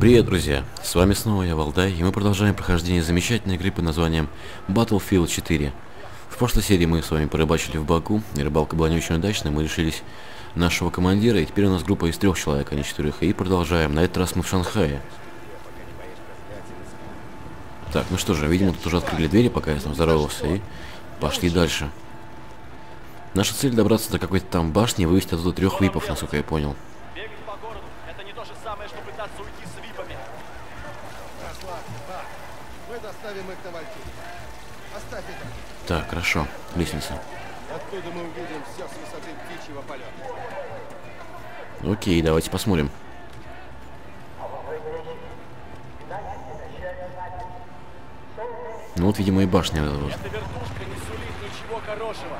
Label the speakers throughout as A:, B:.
A: Привет, друзья! С вами снова я, Валдай, и мы продолжаем прохождение замечательной игры под названием Battlefield 4. В прошлой серии мы с вами порыбачили в Баку, и рыбалка была не очень удачной, мы решились нашего командира, и теперь у нас группа из трех человек, а не четырех, и продолжаем. На этот раз мы в Шанхае. Так, ну что же, видимо, тут уже открыли двери, пока я там здоровался, и пошли дальше. Наша цель добраться до какой-то там башни и вывести оттуда трех випов, насколько я понял. Так, хорошо. Лестница.
B: Оттуда мы увидим все с высоты птичьего полета.
A: Окей, давайте посмотрим. Ну вот, видимо, и башня. вот эта вот.
C: Эта вертушка не сулит ничего хорошего.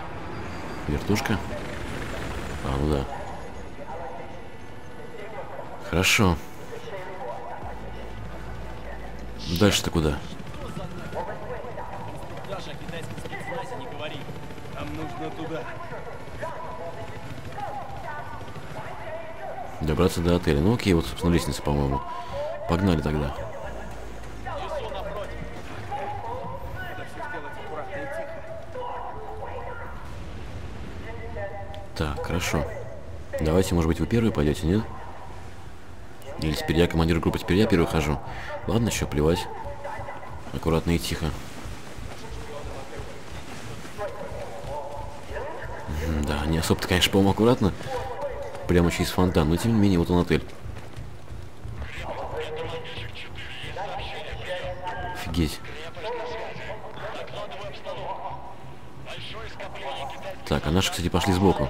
A: Вертушка? А, ну да. Хорошо. Дальше-то куда?
C: Даже о китайском спецназе не говори.
B: Нужно туда.
A: Добраться до отеля. Ну окей, вот, собственно, лестница, по-моему. Погнали тогда. Так, хорошо. Давайте, может быть, вы первый пойдете, нет? Или теперь я командир группы, теперь я первый хожу. Ладно, еще плевать. Аккуратно и тихо. М, Да, не особо-то, конечно, по-моему, аккуратно. Прямо через фонтан. Но, тем не менее, вот он отель. Офигеть. Так, а наши, кстати, пошли сбоку.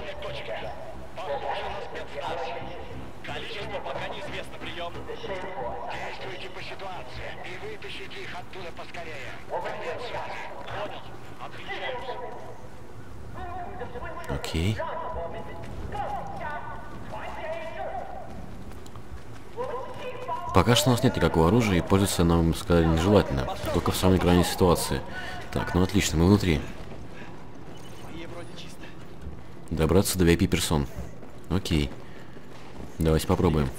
C: Количество пока неизвестно. Прием.
D: Действуйте по ситуации и вытащите их оттуда поскорее. Конец связи.
C: Понял. Отключаюсь.
A: Окей. Пока что у нас нет никакого оружия, и пользоваться нам сказали нежелательно. Только в самой крайней ситуации. Так, ну отлично, мы внутри. Добраться до VIP персон. Окей. Давайте попробуем.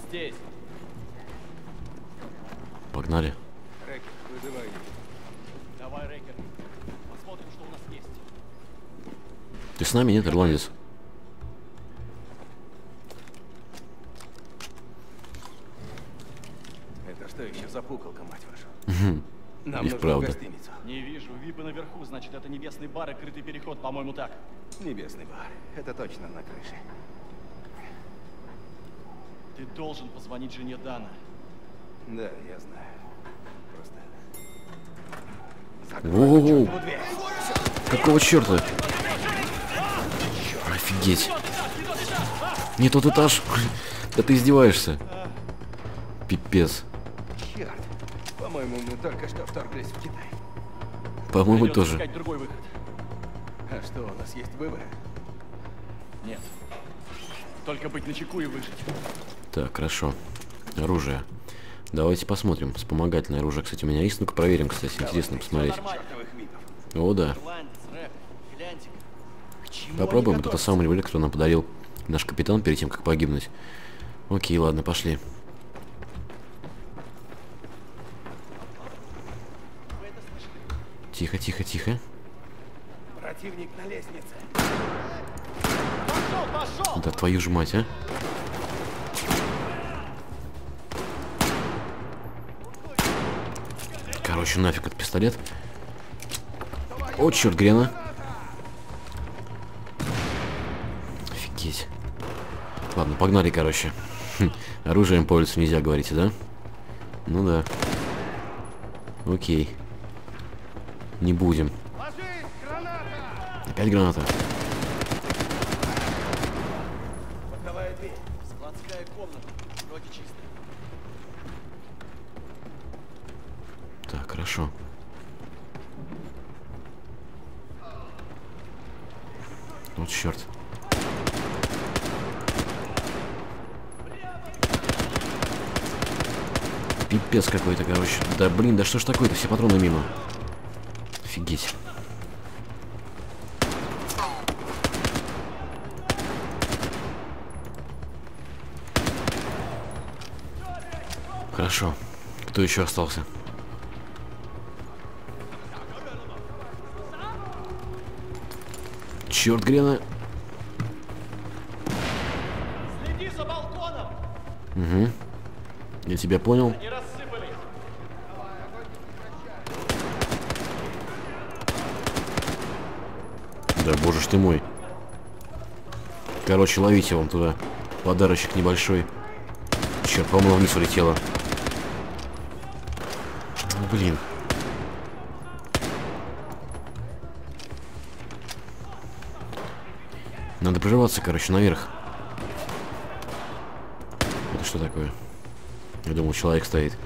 A: Погнали. Ты с нами, нет, ирландец?
B: Это что еще за пуколка, мать вашу? Нам
A: И
B: нужно
A: вправду.
B: в гостиницу.
C: Не вижу. Випы наверху, значит, это небесный бар и крытый переход, по-моему, так.
B: Небесный бар. Это точно на крыше.
C: Ты должен позвонить жене Дана.
B: Да, я знаю. Просто...
A: Воу, какого черта? Офигеть. Не тот этаж. Да ты издеваешься. Пипец.
B: По-моему, мы только что вторглись в Китай.
A: По-моему, тоже.
C: искать другой выход.
B: А что, у нас есть выбор?
C: Нет. Только быть начеку и выжить.
A: Так, хорошо. Оружие. Давайте посмотрим. Вспомогательное оружие, кстати, у меня есть. Ну-ка проверим, кстати. Интересно посмотреть. О, да. Попробуем. это самый револьвер, который нам подарил наш капитан перед тем, как погибнуть. Окей, ладно, пошли. Тихо, тихо, тихо.
B: Противник на лестнице.
C: Пошел, пошел!
A: Да твою ж мать, а. Короче, нафиг этот пистолет. О, черт, Грена. Офигеть. Ладно, погнали, короче. Хм, Оружием пользоваться нельзя, говорите, да? Ну да. Окей. Не будем. Опять граната. Так, хорошо. Вот черт. Пипец какой-то, короче. Да блин, да что ж такое-то, все патроны мимо. Офигеть. Хорошо. Кто еще остался? Черт, Грена.
C: Следи за балконом!
A: Угу. Я тебя понял. Да боже ж ты мой. Короче, ловите вам туда. Подарочек небольшой. Черт, по-моему, вниз улетело. Блин. Надо прорываться, короче, наверх. Это что такое? Я думал, человек стоит.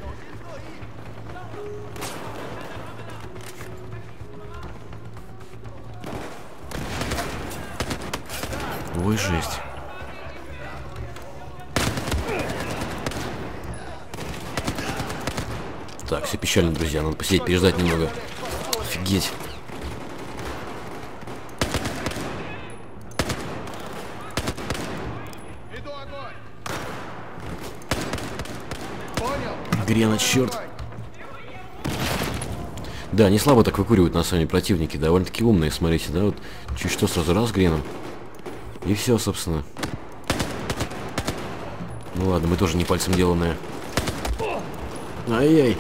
A: Ой, жесть. Так, все печально, друзья. Надо посидеть, переждать немного. Офигеть. Грена, черт. Да, не слабо так выкуривают на деле противники. Довольно-таки умные, смотрите, да? Вот чуть что сразу раз греном. И все, собственно. Ну ладно, мы тоже не пальцем деланные. Ай-яй.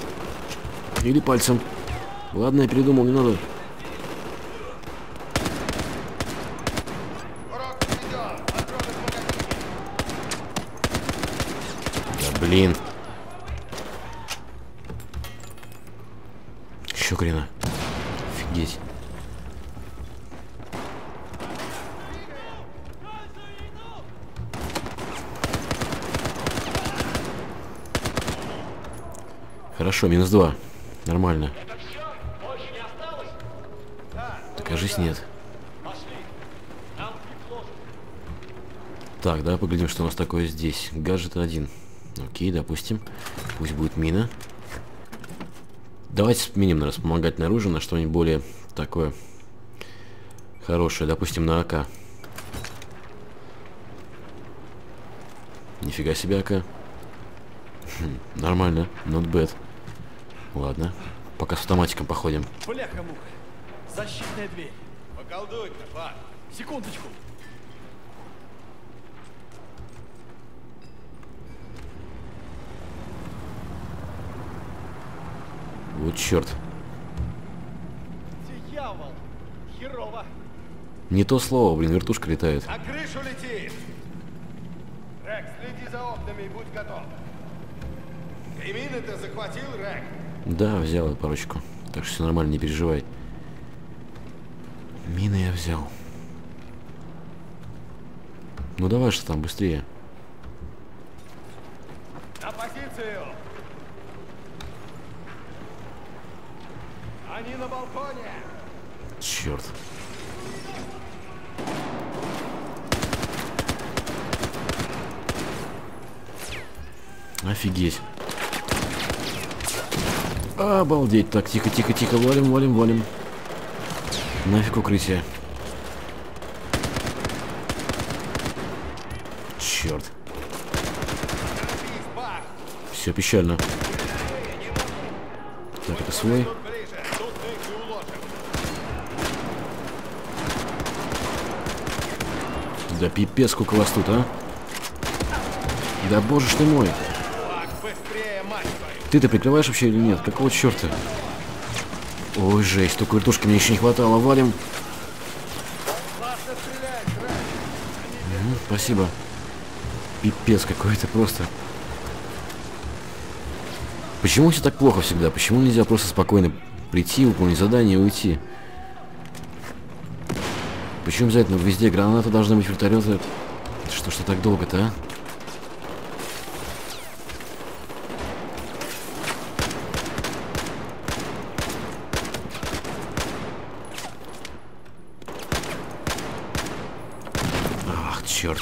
A: Или пальцем. Ладно, я передумал, не надо. Да блин. Еще грена. Офигеть. Хорошо, минус два. Нормально. Так, кажись, нет. Так, давай поглядим, что у нас такое здесь. Гаджет один. Окей, допустим. Пусть будет мина. Давайте сменим, наверное, вспомогать наружу на что-нибудь более такое хорошее. Допустим, на АК. Нифига себе АК. Хм, нормально, not bad. Ладно, пока с автоматиком походим.
C: Бляха-муха! Защитная дверь!
B: Поколдуй-ка, Бак!
C: Секундочку!
A: Вот черт.
C: Дьявол! Херово!
A: Не то слово, блин, вертушка летает.
B: На крышу летит! Рекс, следи за окнами и будь готов. Ты мины ты захватил, Рек?
A: Да, взял я парочку. Так что все нормально, не переживай. Мины я взял. Ну давай что там, быстрее.
B: На позицию! Они на балконе!
A: Черт. Офигеть. Обалдеть. Так, тихо, тихо, тихо. Валим, валим, валим. Нафиг укрытие. Черт. Все печально. Так, это свой. Да пипец, сколько вас тут, а? Да боже ж ты мой. Ты-то прикрываешь вообще или нет? Какого черта? Ой, жесть, только вертушки мне еще не хватало. Валим. М, Спасибо. Пипец какой-то просто. Почему все так плохо всегда? Почему нельзя просто спокойно прийти, выполнить задание и уйти? Почему обязательно везде гранаты должны быть, вертолеты? Что ж так долго-то, а? Ах, черт.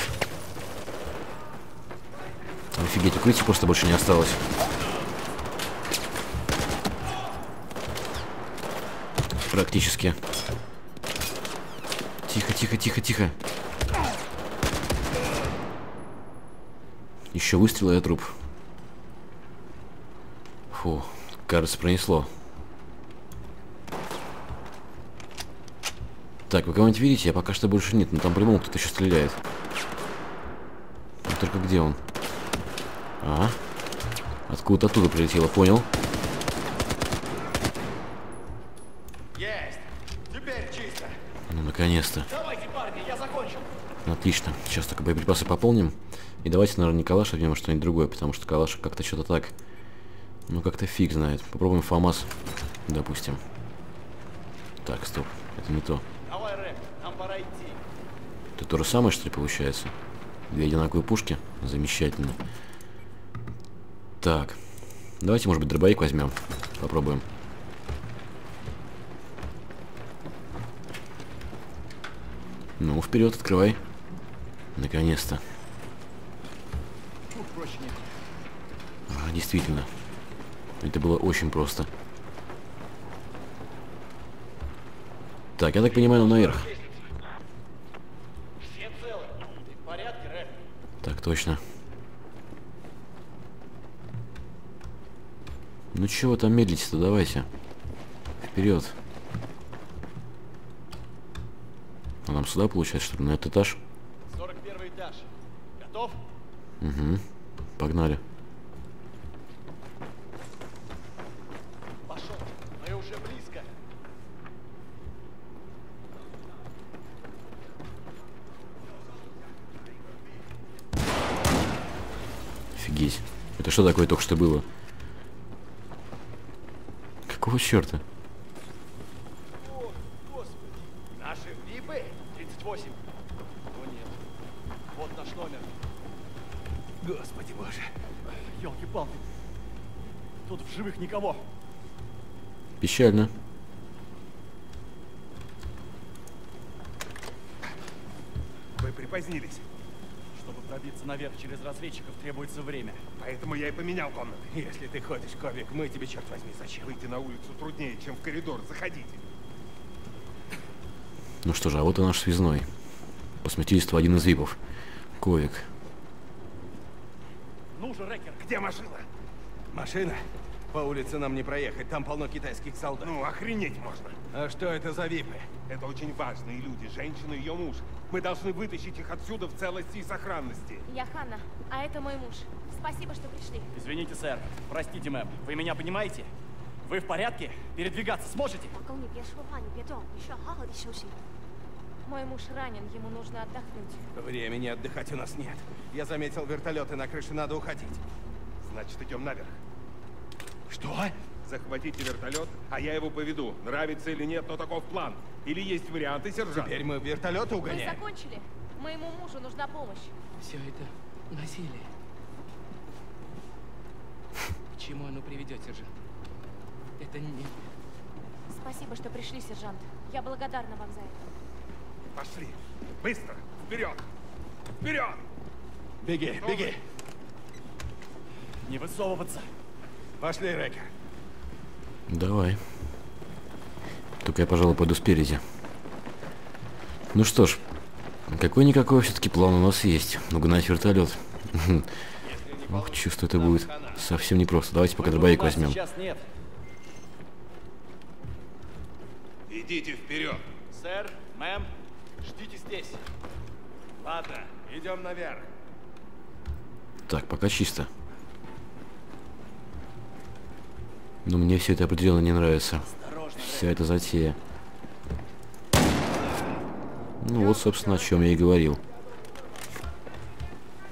A: Офигеть, укрытия просто больше не осталось. Практически. Тихо, тихо, тихо, тихо. Еще выстрел и труп. Фу, кажется, пронесло. Так, вы кого-нибудь видите? Я пока что больше нет, но там по-любому кто-то еще стреляет. Только где он? А? Откуда оттуда прилетело, понял?
B: Есть! Теперь чисто!
A: Ну, наконец-то.
C: Давайте, парни, я закончил.
A: Отлично. Сейчас только боеприпасы пополним. И давайте, наверное, не калаш, а что-нибудь другое, потому что калаш как-то что-то так. Ну, как-то фиг знает. Попробуем ФАМАС, допустим. Так, стоп. Это не то.
C: Давай, Рэп, нам пора идти.
A: Это то же самое, что ли, получается? Две одинаковые пушки? Замечательно. Так. Давайте, может быть, дробовик возьмем. Попробуем. Ну, вперед, открывай. Наконец-то. А, действительно. Это было очень просто. Так, я так понимаю, нам наверх.
C: Порядке, Рэп?
A: Так, точно. Ну чего там медлите-то, давайте. Вперед. А нам сюда получается, что ли, на этот этаж?
C: 41 этаж. Готов?
A: Угу. Погнали.
C: Пошел. Мы уже близко.
A: Офигеть. Это что такое только что было? Какого черта?
C: О, господи. Наши випы? 38. О, нет. Вот наш номер. Господи боже. Елки-палки. Тут в живых никого.
A: Печально.
E: Вы припозднились,
C: Чтобы пробиться наверх через разведчиков требуется время.
E: поэтому я и поменял комнаты.
F: Если ты ходишь, Ковик, мы тебе, черт возьми, зачем?
E: Выйти на улицу труднее, чем в коридор. Заходите.
A: Ну что же, а вот и наш связной. По совместительству один из випов. Ковик.
C: Ну же, Рэкер.
E: Где машина?
F: Машина? По улице нам не проехать, там полно китайских солдат.
E: Ну, охренеть можно.
F: А что это за випы?
E: Это очень важные люди, женщина и ее муж. Мы должны вытащить их отсюда в целости и сохранности.
G: Я Ханна, а это мой муж. Спасибо, что пришли.
C: Извините, сэр. Простите, мэм. Вы меня понимаете? Вы в порядке? Передвигаться сможете?
G: Мой муж ранен, ему нужно отдохнуть.
F: Времени отдыхать у нас нет. Я заметил вертолеты на крыше, надо уходить.
E: Значит, идем наверх.
F: Что?
E: Захватите вертолет, а я его поведу. Нравится или нет, но таков план. Или есть варианты, сержант?
F: Теперь мы вертолеты угоняем.
G: Мы закончили. Моему мужу нужна помощь.
H: Все это насилие. Чему оно приведет, сержант? Это не...
G: Спасибо, что пришли, сержант. Я благодарна вам за это.
E: Пошли. Быстро. Вперед. Вперед!
F: Беги, беги.
C: Не высовываться.
F: Пошли, Рэкер.
A: Давай. Только я, пожалуй, пойду спереди. Ну что ж, какой-никакой все-таки план у нас есть. Угнать вертолет. Ох, чувствую, это будет совсем непросто. Давайте пока дробовик возьмем.
C: Сейчас нет.
E: Идите вперед.
C: Сэр, мэм, ждите здесь.
E: Ладно, идем наверх.
A: Так, пока чисто. Но мне все это определенно не нравится. Вся эта затея. Ну вот, собственно, о чем я и говорил.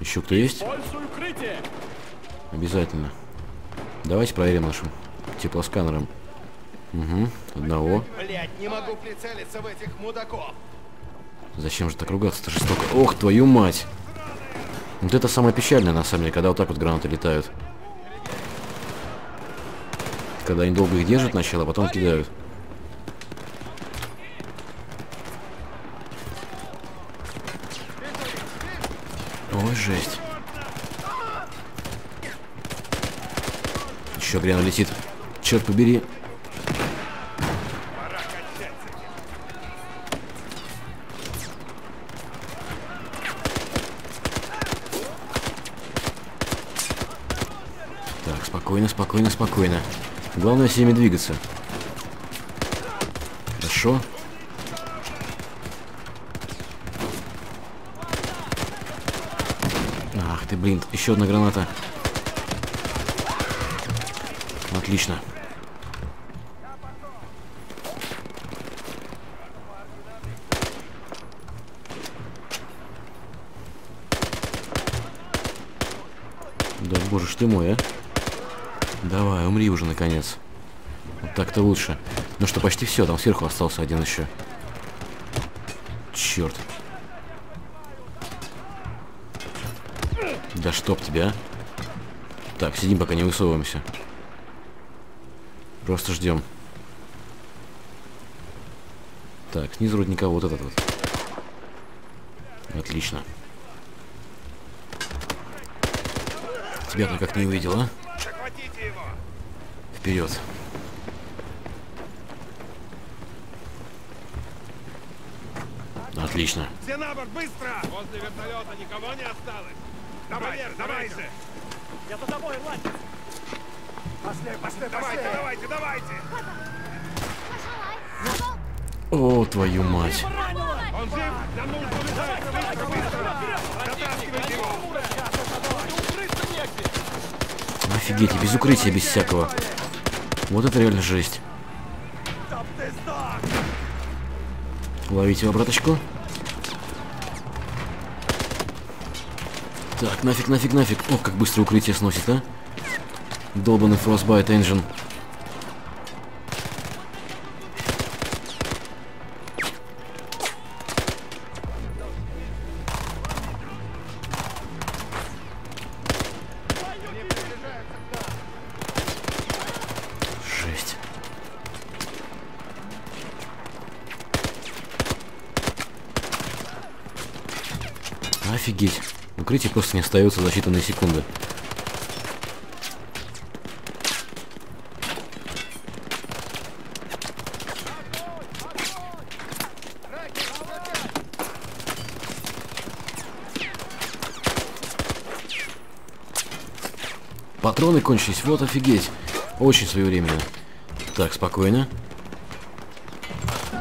A: Еще кто есть? Обязательно. Давайте проверим нашим теплосканером. Угу, одного.
B: Блять, не могу прицелиться в этих мудаков.
A: Зачем же так ругаться-то жестоко? Ох, твою мать! Вот это самое печальное, на самом деле, когда вот так вот гранаты летают. Когда они долго их держат сначала, а потом кидают. Ой, жесть. Еще гряна летит. Черт побери. Так, спокойно, спокойно, спокойно. Главное всеми двигаться. Хорошо. Блин, еще одна граната. Отлично. Да боже ж ты мой, а. Давай, умри уже наконец. Вот так-то лучше. Ну что, почти все, там сверху остался один еще. Черт. Да чтоб тебя, а. Так, сидим, пока не высовываемся. Просто ждем. Так, снизу вроде никого, вот этот вот. Отлично. Тебя-то как не увидел, а? Вперед. Отлично.
E: Все на борт, быстро! Возле вертолета никого не осталось. Давай, давай же!
C: Я за тобой, ирландец!
B: Пошли, пошли,
E: Давайте,
B: пошли!
E: давайте, давайте!
A: О, твою мать.
E: Он жив? Нам нужно убежать! Быстро, быстро! Затаскивайте его!
A: Офигеть, без укрытия, без всякого. Вот это реально жесть. Ловите его, браточку. Так, нафиг, нафиг, нафиг. Ох, как быстро укрытие сносит, а? Долбанный Frostbite Engine. Просто не остается за считанные секунды. Патроны кончились, вот офигеть. Очень своевременно. Так, спокойно.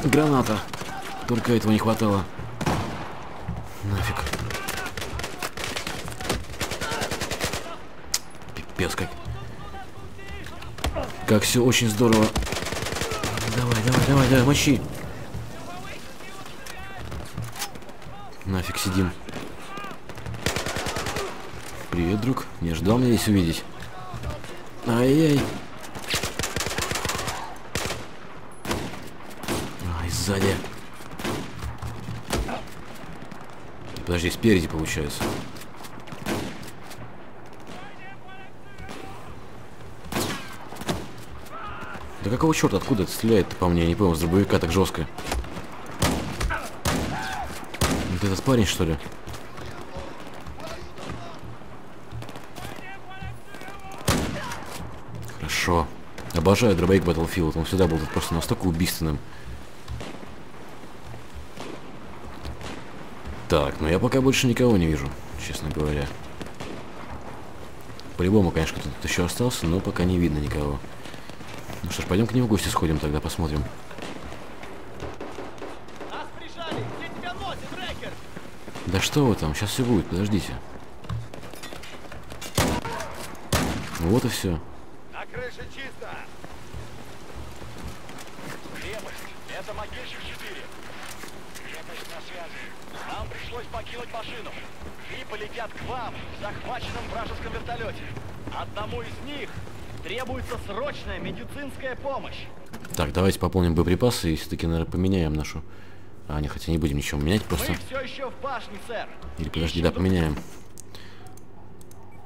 A: Граната. Только этого не хватало. Нафиг. Пипец как. Как все очень здорово. Давай, давай, давай, давай, мочи. Нафиг сидим. Привет, друг. Не ожидал меня здесь увидеть. Ай-яй. Ай, сзади. Подожди, спереди получается. Какого черта, откуда это стреляет по мне? Я не понял, с дробовика так жестко. Вот этот парень, что ли? Хорошо. Обожаю дробовик Battlefield, он всегда был просто настолько убийственным. Так, ну я пока больше никого не вижу, честно говоря. По-любому, конечно, кто-то еще остался, но пока не видно никого. Ну что ж, пойдем к нему в гости сходим тогда, посмотрим.
C: Нас прижали! Где тебя носит, Рекер?
A: Да что вы там, сейчас все будет, подождите. Вот и все.
B: На крыше чисто!
D: Крепость, это Могильщик-4. Крепость на связи.
C: Нам пришлось покинуть машину. И полетят к вам в захваченном вражеском вертолете. Одному из них требуется срочная медицинская помощь.
A: Так, давайте пополним боеприпасы и все-таки, наверное, поменяем нашу... А, не, хотя не будем ничего менять, просто...
C: Мы все еще в башне, сэр.
A: Или подожди,
C: Ищем
A: да, поменяем.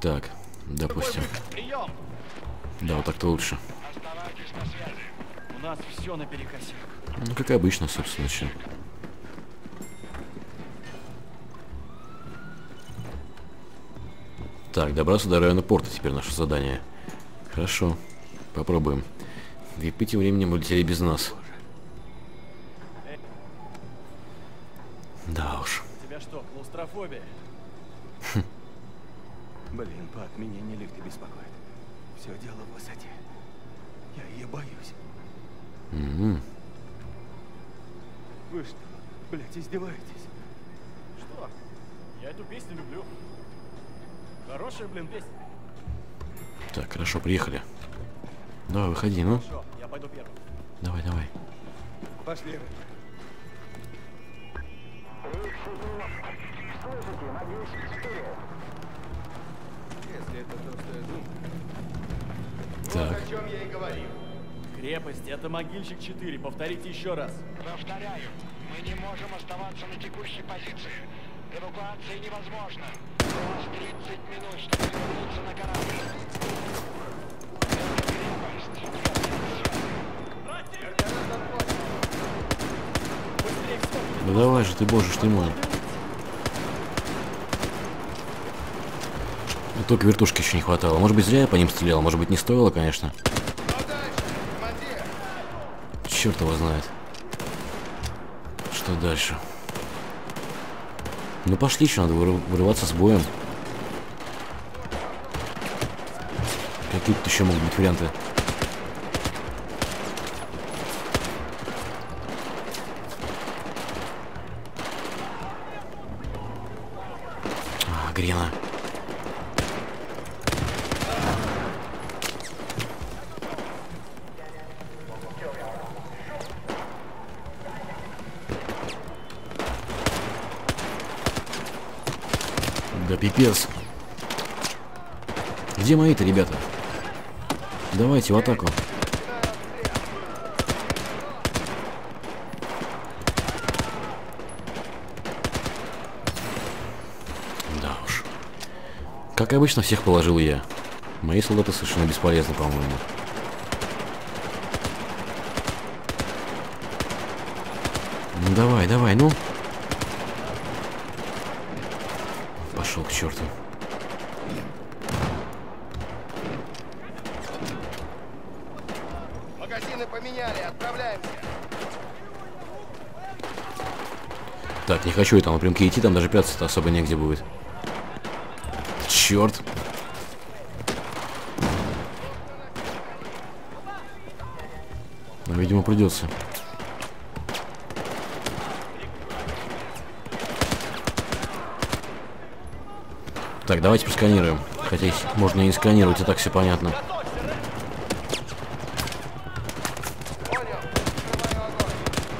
A: Так, допустим.
C: Прием!
A: Да, вот так-то лучше.
D: Оставайтесь на связи.
C: У нас все наперекосяк.
A: Ну, как обычно, собственно, что. Так, добраться до района порта теперь наше задание. Хорошо, попробуем. Випы тем временем улетели без нас. Да уж.
C: У тебя что, клаустрофобия?
F: Блин, Пак, меня не лифты беспокоит. Все дело в высоте. Я ее боюсь.
A: Мгм.
F: Вы что, блядь, издеваетесь?
C: Что? Я эту песню люблю. Хорошая, блин, песня.
A: Так, хорошо, приехали. Давай, выходи, ну.
C: Хорошо, я пойду первым.
A: Давай, давай.
F: Пошли. Если это то, что я думаю.
A: Так,
B: О чем я и говорил.
C: Крепость — это могильщик 4. Повторите еще раз.
D: Повторяю, мы не можем оставаться на текущей позиции. Эвакуация невозможна. У вас 30 минут, чтобы вернуться на корабль. Это крепость.
A: ну давай же ты, боже ж ты мой. Ну, Только вертушки еще не хватало. Может быть, зря я по ним стрелял, может быть, не стоило, конечно. Черт его знает. Что дальше? Ну пошли еще, надо выры- вырываться с боем. Какие тут еще могут быть варианты? А, Грена. Да пипец. Где мои-то ребята? Давайте в атаку. Да уж. Как обычно, всех положил я. Мои солдаты совершенно бесполезны, по-моему. Ну давай, давай, ну. Пошел к черту. Не хочу я там напрямки идти, там даже прятаться-то особо негде будет. Черт. Но, видимо, придется. Так, давайте просканируем. Хотя можно и сканировать, и так все понятно.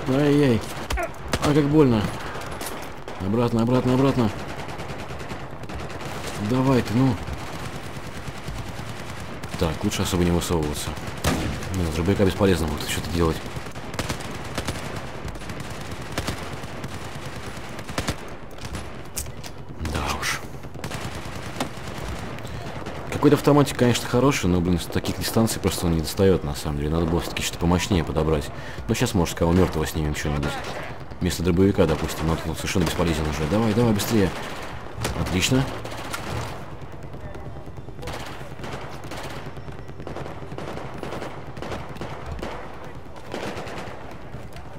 A: Ай-яй. А как больно. Обратно, обратно, обратно. Давай ты, ну. Так, лучше особо не высовываться. Нет, с дробовика бесполезно будет что-то делать. Да уж. Какой-то автоматик, конечно, хороший, но, блин, с таких дистанций просто он не достает, на самом деле. Надо было все-таки что-то помощнее подобрать. Но сейчас, может, кого мертвого снимем что-нибудь. Вместо дробовика, допустим, но он совершенно бесполезен уже. Давай, давай, быстрее. Отлично.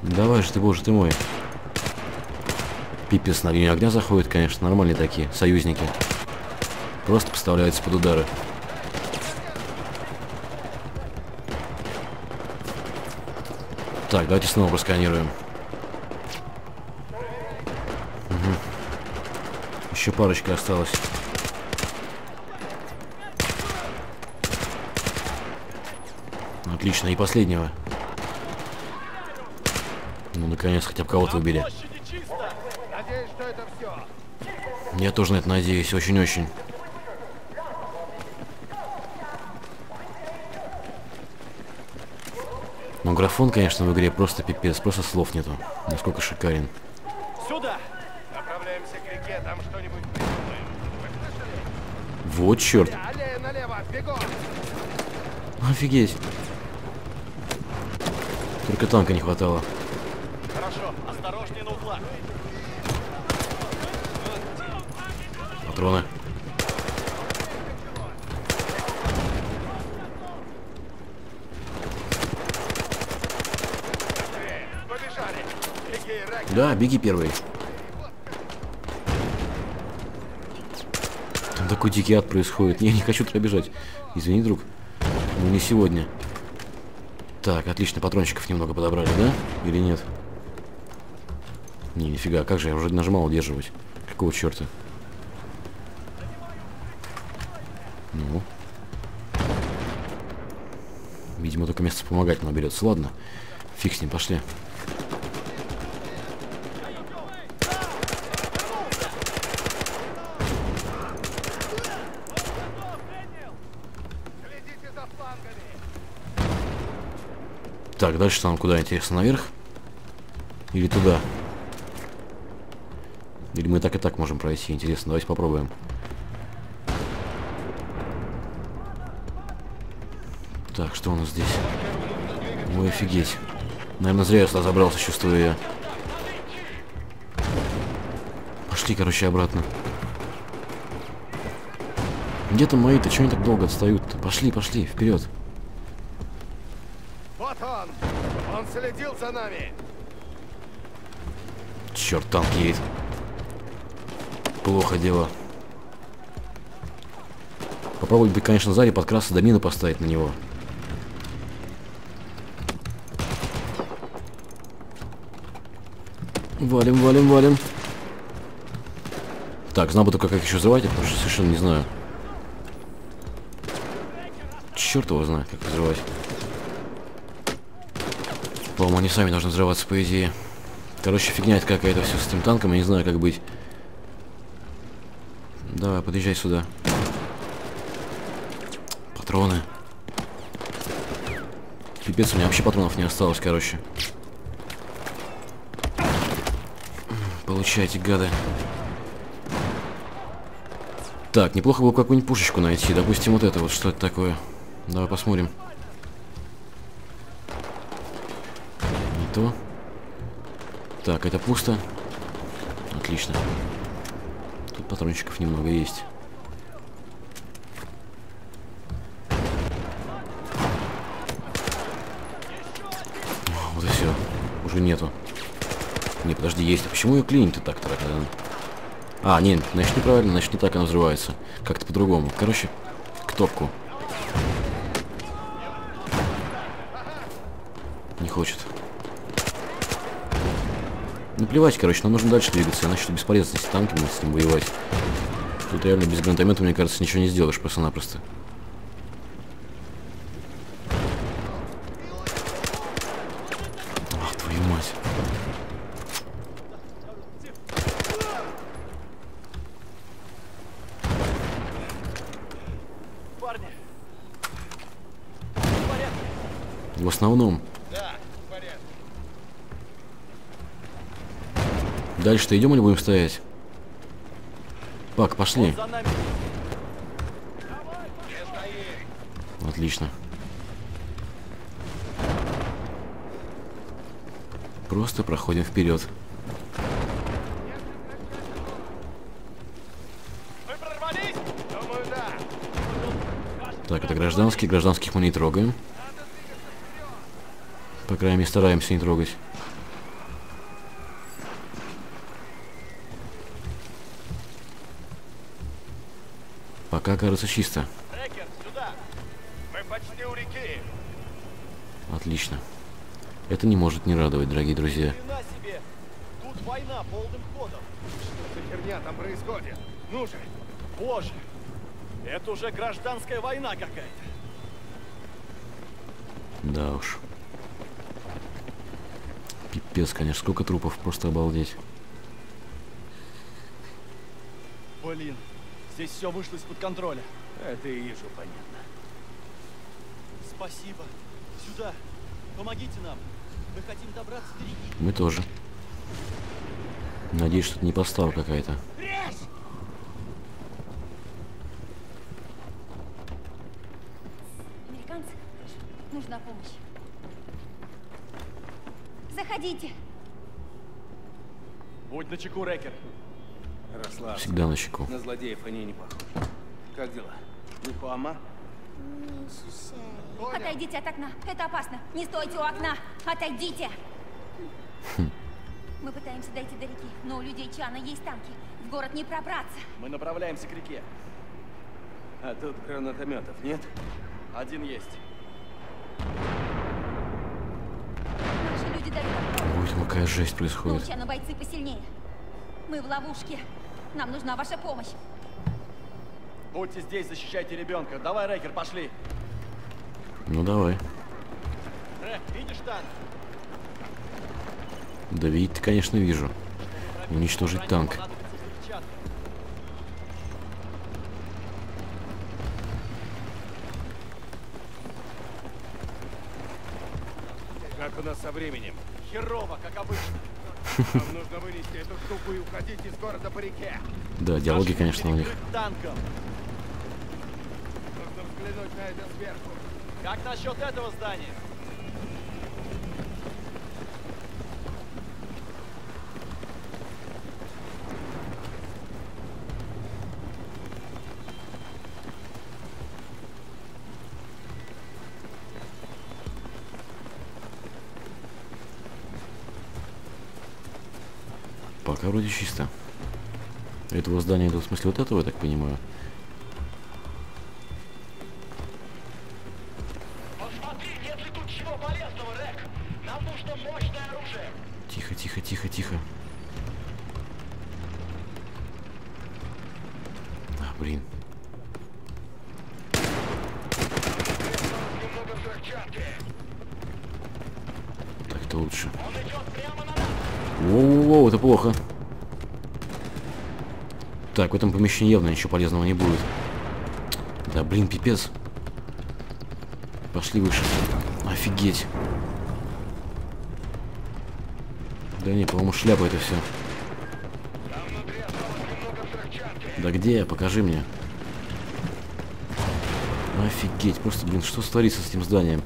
A: Давай же ты, боже ты мой. Пипец на линию огня заходит, конечно, нормальные такие, союзники. Просто поставляются под удары. Так, давайте снова просканируем. Еще парочка осталось. Отлично, и последнего. Ну, наконец, хотя бы кого-то убили. Я тоже на это надеюсь, очень-очень. Ну, графон, конечно, в игре просто пипец, просто слов нету. Насколько шикарен.
C: Сюда.
B: Направляемся к реке, там что-нибудь придумаем. Вы слышали?
A: Вот черт. Офигеть. Только танка не хватало.
C: Хорошо, осторожнее на углах.
A: Патроны. Да, беги первый. Там такой дикий ад происходит. Я не хочу туда бежать. Извини, друг. Ну не сегодня. Так, отлично, патрончиков немного подобрали, да? Или нет? Не, нифига, как же, я уже нажимал удерживать. Какого черта? Ну. Видимо, только место помогать наберется. Ладно, фиг с ним, пошли. Так, дальше там куда, интересно, наверх? Или туда? Или мы так и так можем пройти? Интересно, давайте попробуем. Так, что у нас здесь? Ой, офигеть. Наверное, зря я сюда забрался, чувствую я. Пошли, короче, обратно. Где там мои-то? Чего они так долго отстают-то? Пошли, пошли, вперед.
B: Вот он! Он следил за нами!
A: Черт, танк едет. Плохо дело. Попробовать бы, конечно, сзади подкрасться, до мины поставить на него. Валим, валим, валим. Так, знал бы только, как еще взрывать, потому что совершенно не знаю. Черт его знает, как взрывать. По-моему, они сами должны взрываться, по идее. Короче, фигня это какая-то все с этим танком, я не знаю, как быть. Давай, подъезжай сюда. Патроны. Пипец, у меня вообще патронов не осталось, короче. Получайте, гады. Так, неплохо было какую-нибудь пушечку найти. Допустим, вот это вот. Что это такое? Давай посмотрим. То. Так, это пусто. Отлично. Тут патрончиков немного есть. Вот и все. Уже нету. Не, подожди, есть. А почему ее клинит-то так-то? тогда? А, не, значит неправильно, значит не так она взрывается. Как-то по-другому. Короче, к топку. Плевать, короче, нам нужно дальше двигаться, иначе бесполезно с будем с ним воевать. Тут реально без гранатомета, мне кажется, ничего не сделаешь просто-напросто. Ах, твою мать.
C: Парни! В порядке?
A: В основном.
B: Да, в порядке.
A: Дальше-то идем или будем стоять? Пак, пошли. Отлично. Просто проходим вперед. Так, это гражданский. Гражданских мы не трогаем. По крайней мере, стараемся не трогать. Пока кажется чисто.
B: Рекер, сюда! Мы почти у реки.
A: Отлично. Это не может не радовать, дорогие друзья.
C: Война полным ходом.
B: Что за херня там происходит? Ну же!
C: Боже! Это уже гражданская война какая-то.
A: Да уж. Пипец, конечно, сколько трупов, просто обалдеть.
C: Блин, здесь все вышло из-под контроля.
B: Это и вижу, понятно.
C: Спасибо. Сюда. Помогите нам. Мы хотим добраться до реки.
A: Мы тоже. Надеюсь, что это не подстава какая-то.
G: Американцы, нужна помощь. Заходите.
C: Будь начеку, Рекер.
F: Расслабься.
A: Всегда на щеку.
F: На злодеев они не похожи. Как дела? Не Хуама?
G: Отойдите от окна. Это опасно. Не стойте у окна. Отойдите. Мы пытаемся дойти до реки, но у людей Чана есть танки. В город не пробраться.
C: Мы направляемся к реке.
F: А тут гранатометов нет?
C: Один есть.
I: Наши люди давят.
A: Ой, там какая жесть происходит.
I: Молчано, бойцы посильнее. Мы в ловушке. Нам нужна ваша помощь.
C: Будьте здесь, защищайте ребенка. Давай, Рекер, пошли.
A: Ну давай.
C: Рек, видишь танк?
A: Да видеть конечно, вижу. Уничтожить танк.
F: Как у нас со временем?
C: Херово, как обычно.
F: Нужно вынести эту штуку и уходить из города по реке.
A: Да, диалоги, конечно, у них.
C: Танком.
F: Нужно взглянуть на это сверху.
C: Как насчет этого здания?
A: Пока вроде чисто. Этого здания, в смысле вот этого, я так понимаю. Помещении явно ничего полезного не будет. Да, блин, пипец. Пошли выше. Офигеть. Да не, по-моему, шляпа это все. Да где? Покажи мне. Офигеть, просто, блин, что творится с этим зданием?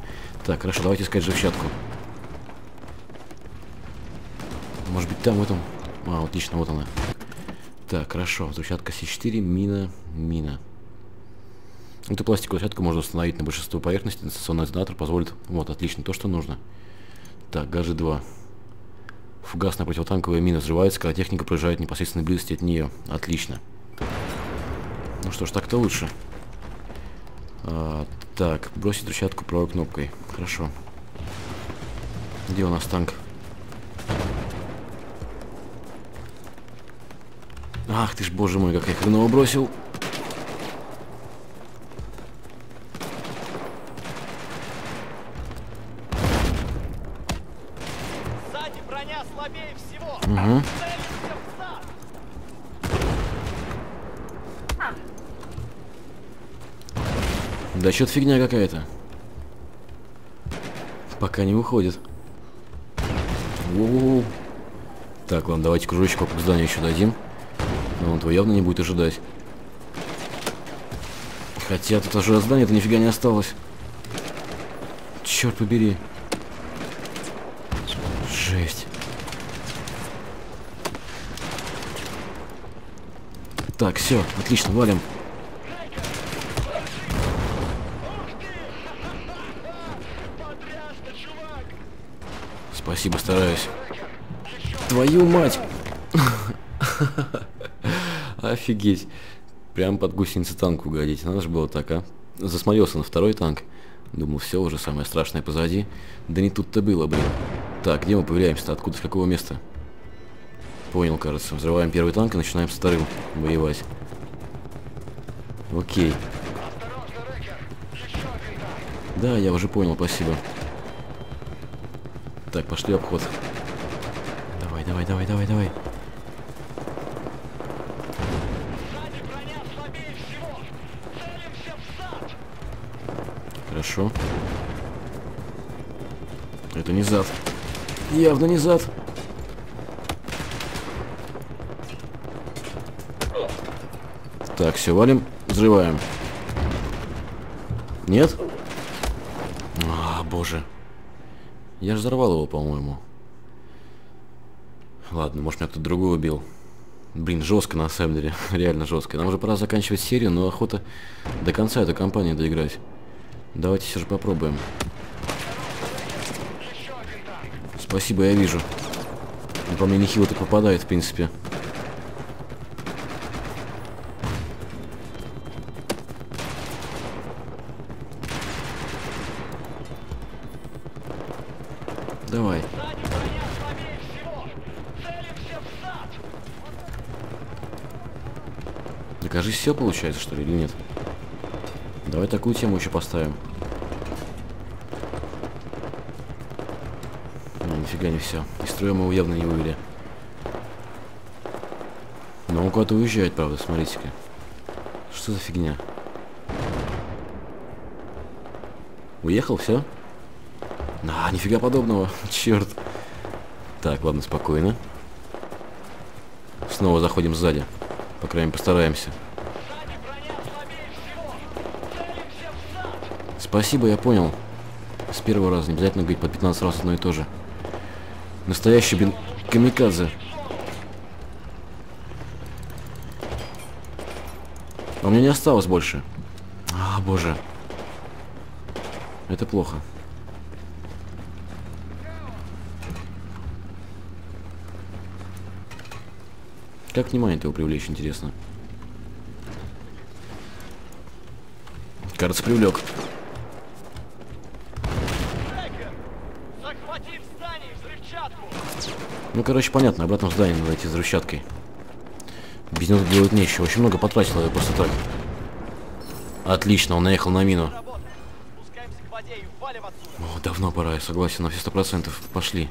A: Так, хорошо, давайте искать взрывчатку. Может быть там, в этом... А, отлично, вот она. Так, хорошо, взрывчатка С4, мина, мина. Эту пластиковую взрывчатку можно установить на большинство поверхностей. Дистанционный детонатор позволит... Вот, отлично, то, что нужно. Так, гаджет 2. Фугасная противотанковая мина взрывается, когда техника проезжает в непосредственной близости от нее. Отлично. Ну что ж, так-то лучше. А, так, бросить взрывчатку правой кнопкой. Хорошо. Где у нас танк? Ах ты ж, боже мой, как я хреново бросил.
C: Сзади броня слабее всего.
A: Угу. Да что-то фигня какая-то. Пока не выходит. Воу. Так, ладно, давайте кружочек вокруг здания еще дадим. Он этого явно не будет ожидать. Хотя тут уже от здания-то нифига не осталось. Черт побери. Жесть. Так, все, отлично, валим. Спасибо, стараюсь. Твою мать! Офигеть. Прям под гусеницы танк угодить. Надо же было так, а? Засмотрелся на второй танк. Думал, все, уже самое страшное позади. Да не тут-то было, блин. Так, где мы появляемся-то? Откуда, с какого места? Понял, кажется. Взрываем первый танк и начинаем с вторым воевать. Окей. Да, я уже понял, спасибо. Так, пошли обход. Давай, давай, давай, давай, давай.
D: Сзади броня слабее всего. Целимся в зад.
A: Хорошо. Это не зад. Явно не зад. Так, все, валим, взрываем. Нет? А, боже. Я же взорвал его, по-моему. Ладно, может меня кто-то другой убил. Блин, жестко на самом деле. Реально жестко. Нам уже пора заканчивать серию, но охота до конца эту кампанию доиграть. Давайте все же попробуем. Спасибо, я вижу. Он по мне нехило так попадает, в принципе. Давай. Кажись, все получается, что ли, или нет? Давай такую тему еще поставим. Не, нифига не все. Из строя мы его явно не вывели. Но он куда-то уезжает, правда, смотрите-ка. Что за фигня? Уехал, все? А, нифига подобного. Черт. Так, ладно, спокойно. Снова заходим сзади. По крайней мере, постараемся. Спасибо, я понял. С первого раза не обязательно говорить по 15 раз одно и то же. Настоящий бин... камикадзе. А у меня не осталось больше. А, боже. Это плохо. Как внимание его привлечь, интересно? Кажется, привлек. Ну, короче, понятно, обратно в здание надо идти с взрывчаткой. Без него делать нечего. Очень много потратил я просто так. Отлично, он наехал на мину. О, давно пора, я согласен, на все сто процентов. Пошли.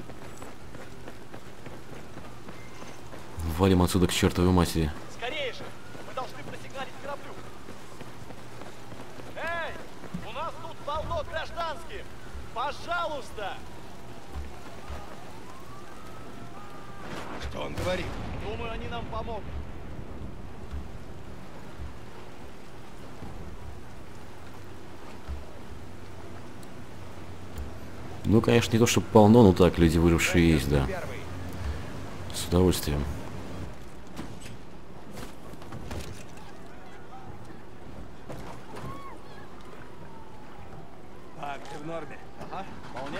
A: Валим отсюда к чертовой матери.
C: Скорее же! Мы должны просигналить кораблю! Эй! У нас тут полно гражданских! Пожалуйста!
B: Что он говорит?
C: Думаю, они нам помогут.
A: Ну, конечно, не то, чтобы полно, но так, люди выжившие есть, да. С удовольствием.
F: Так, ты в норме.
C: Ага, вполне.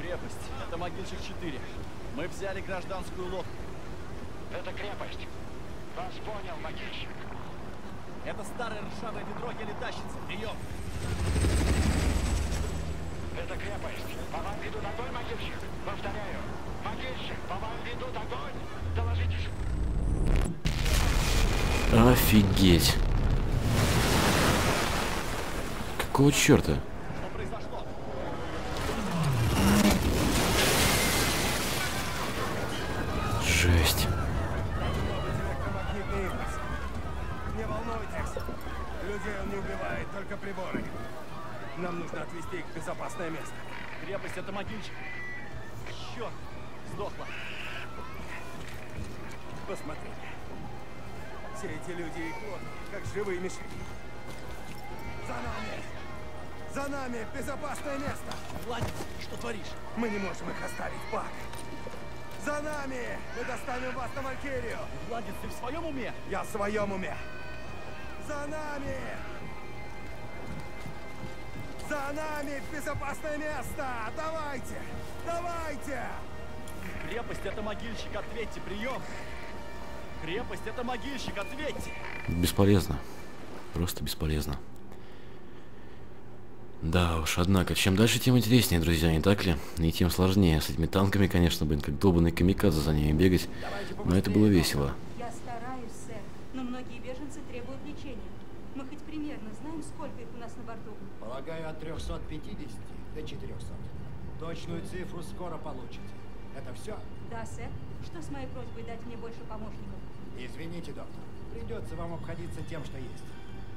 C: Крепость. Это могильщик 4. Мы взяли гражданскую лодку.
D: Это крепость. Вас понял, могильщик.
C: Это старое ржавое ведро еле тащится. Прием.
D: Это крепость. По вам ведут огонь, могильщик. Повторяю. Могильщик, по вам ведут огонь. Доложитесь.
A: Офигеть. Какого черта?
F: На Валькирию!
C: Владик, ты в своем уме?
F: Я в своем уме! За нами! За нами! в Безопасное место! Давайте! Давайте!
C: Крепость это могильщик, ответьте, прием! Крепость это могильщик, ответьте!
A: Бесполезно. Просто бесполезно. Да уж, однако, чем дальше, тем интереснее, друзья, не так ли? И тем сложнее. С этими танками, конечно, блин, как долбанный камикадзе за ними бегать. Но это было весело.
I: Я стараюсь, сэр, но многие беженцы требуют лечения. Мы хоть примерно знаем, сколько их у нас на борту.
J: Полагаю, от 350 до 400. Точную цифру скоро получите. Это все?
I: Да, сэр. Что с моей просьбой дать мне больше помощников?
J: Извините, доктор. Придется вам обходиться тем, что есть.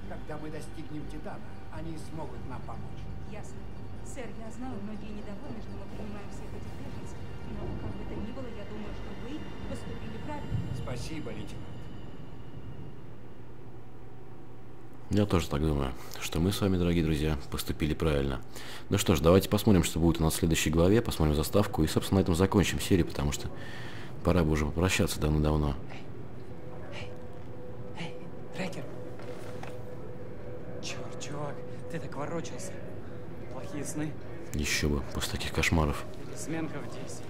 J: Когда мы достигнем Титана, они смогут нам помочь.
I: Ясно. Сэр, я знаю, многие недовольны, что мы принимаем всех этих беженцев. Но как бы то ни было, я думаю, что вы поступили правильно.
J: Спасибо, лейтенант.
A: Я тоже так думаю, что мы с вами, дорогие друзья, поступили правильно. Ну что ж, давайте посмотрим, что будет у нас в следующей главе, посмотрим заставку и, собственно, на этом закончим серию, потому что пора бы уже попрощаться давно-давно.
H: Ты так ворочался. Плохие сны.
A: Еще бы, после таких кошмаров.
H: Сменка в 10.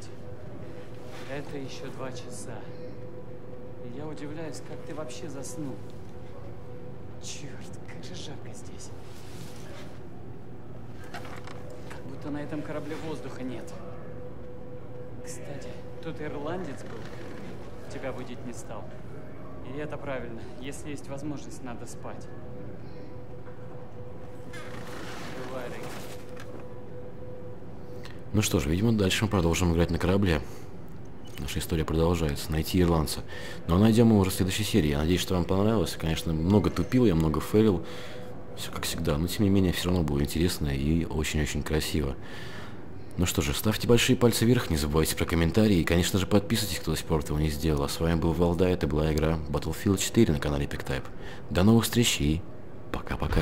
H: Это еще два часа. И я удивляюсь, как ты вообще заснул. Черт, как же жарко здесь. что на этом корабле воздуха нет. Кстати, тут ирландец был. Тебя будить не стал. И это правильно. Если есть возможность, надо спать.
A: Ну что ж, видимо, дальше мы продолжим играть на корабле. Наша история продолжается. Найти ирландца. Но найдем его уже в следующей серии. Я надеюсь, что вам понравилось. Конечно, много тупил, я много фейлил. Все как всегда. Но тем не менее, все равно было интересно и очень-очень красиво. Ну что же, ставьте большие пальцы вверх, не забывайте про комментарии и, конечно же, подписывайтесь, кто до сих пор этого не сделал. А с вами был Валда, это была игра Battlefield 4 на канале PicType. До новых встреч и пока-пока.